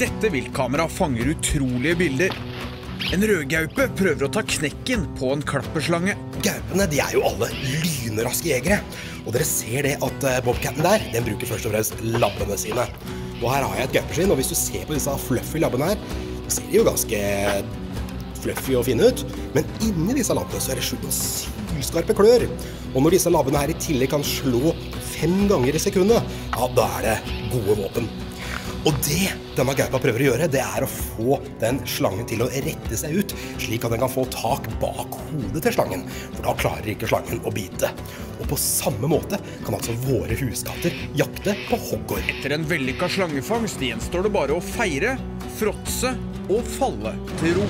Dette viltkameraet fanger utrolige bilder. En rødgaupe prøver å ta knekken på en klapperslange. Gaupene de er jo alle lynraske jegere. Og dere ser det at bobcaten bobcatten der den bruker først og fremst labbene sine. Og her har jeg et gaupeskinn, og hvis du ser på disse fluffy labbene her, så ser de jo ganske fluffy og fine ut. Men inni disse labbene så er det skjult sylskarpe klør. Og når disse labbene her i tillegg kan slå fem ganger i sekundet, ja, da er det gode våpen. Og det denne gaupa prøver å gjøre, det er å få den slangen til å rette seg ut, slik at den kan få tak bak hodet til slangen, for da klarer ikke slangen å bite. Og på samme måte kan altså våre huskatter jakte på hoggorm. Etter en vellykka slangefangst gjenstår det bare å feire, fråtse og falle til ro.